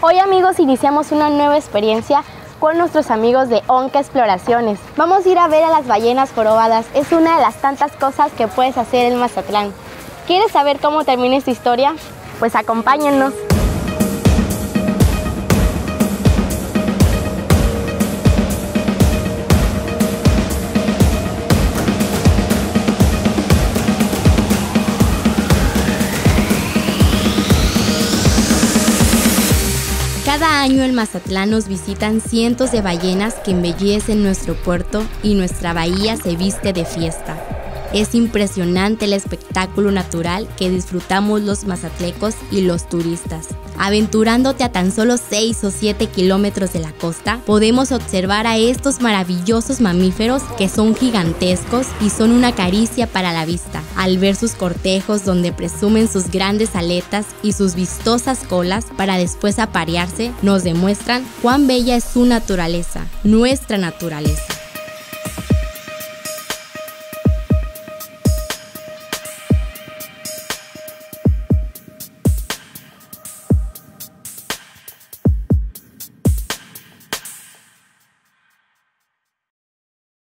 Hoy amigos iniciamos una nueva experiencia con nuestros amigos de Onca Exploraciones. Vamos a ir a ver a las ballenas jorobadas. Es una de las tantas cosas que puedes hacer en Mazatlán. ¿Quieres saber cómo termina esta historia? Pues acompáñennos. Cada año en Mazatlán nos visitan cientos de ballenas que embellecen nuestro puerto y nuestra bahía se viste de fiesta. Es impresionante el espectáculo natural que disfrutamos los mazatlecos y los turistas. Aventurándote a tan solo 6 o 7 kilómetros de la costa, podemos observar a estos maravillosos mamíferos que son gigantescos y son una caricia para la vista. Al ver sus cortejos donde presumen sus grandes aletas y sus vistosas colas para después aparearse, nos demuestran cuán bella es su naturaleza, nuestra naturaleza.